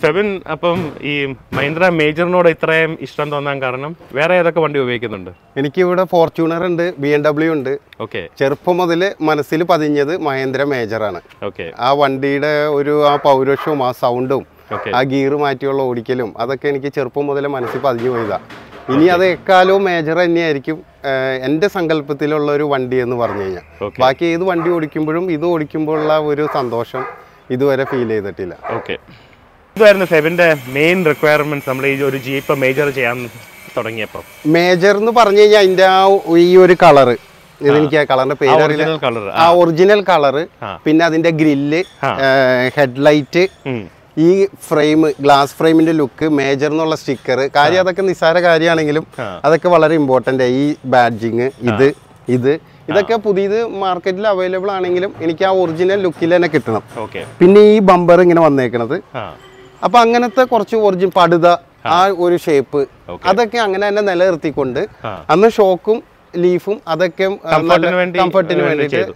ഫെബിൻ അപ്പം ഈ മഹീന്ദ്ര മേജറിനോട് ഇത്രയും ഇഷ്ടം തോന്നാൻ കാരണം വേറെ ഏതൊക്കെ വണ്ടി ഉപയോഗിക്കുന്നുണ്ട്? എനിക്ക് ഇവിടെ ഫോർച്യൂണർ ഉണ്ട് ബി എം ഡബ്ല്യു ഉണ്ട്. ഓക്കെ. ചെറുപ്പം മുതൽ മനസ്സിൽ പതിഞ്ഞത് മഹേന്ദ്ര മേജറാണ്. ഓക്കെ. ആ വണ്ടിയുടെ ഒരു ആ പൗരുഷവും ആ സൗണ്ടും ആ ഗിയർ മാറ്റിയുള്ള ഓടിക്കലും അതൊക്കെ എനിക്ക് ചെറുപ്പം മുതലേ മനസ്സിൽ പതിഞ്ഞു പോയതാ. ഇനി അത് എക്കാലവും മേജർ തന്നെയായിരിക്കും എന്റെ എന്റെ സങ്കല്പത്തിലുള്ള ഒരു വണ്ടി എന്ന് പറഞ്ഞു കഴിഞ്ഞാൽ. ബാക്കി ഏത് വണ്ടി ഓടിക്കുമ്പോഴും ഇത് ഓടിക്കുമ്പോഴുള്ള ഒരു സന്തോഷം ഇതുവരെ ഫീൽ ചെയ്തിട്ടില്ല. ഓക്കെ. ഇതായിരുന്നു ഫെബിന്റെ മെയിൻ റിക്വയർമെന്റ് നമ്മൾ ഈ ഒരു ജീപ്പ് മേജർ ചെയ്യാൻ തുടങ്ങിയപ്പോൾ മേജർ എന്ന് പറഞ്ഞു കഴിഞ്ഞാൽ അതിന്റെ ആ ഈ ഒരു കളറ് എനിക്ക് ആ കളറിന്റെ കളർ ആ ഒറിജിനൽ കളറ് പിന്നെ അതിന്റെ ഗ്രില്ല്. ഹെഡ്ലൈറ്റ് ഈ ഫ്രെയിം ഗ്ലാസ് ഫ്രെയിമിന്റെ ലുക്ക് മേജർ എന്നുള്ള സ്റ്റിക്കർ കാര്യം അതൊക്കെ നിസ്സാര കാര്യമാണെങ്കിലും അതൊക്കെ വളരെ ഇമ്പോർട്ടന്റ് ഈ ബാഡ്ജിങ് ഇത് ഇത്. ഇതൊക്കെ പുതിയത് മാർക്കറ്റിൽ അവൈലബിൾ ആണെങ്കിലും എനിക്ക് ആ ഒറിജിനൽ ലുക്കിൽ തന്നെ കിട്ടണം. പിന്നെ ഈ ബമ്പർ ഇങ്ങനെ വന്നേക്കണത്. ആ അപ്പൊ അങ്ങനത്തെ കുറച്ച് ഒറിജിൻ പടുത ആ. ഒരു ഷേപ്പ് അതൊക്കെ അങ്ങനെ തന്നെ നിലനിർത്തിക്കൊണ്ട് അന്ന് ഷോക്കും ലീഫും അതൊക്കെ കംഫർട്ടിന് വേണ്ടി വേണ്ടിയിട്ട്.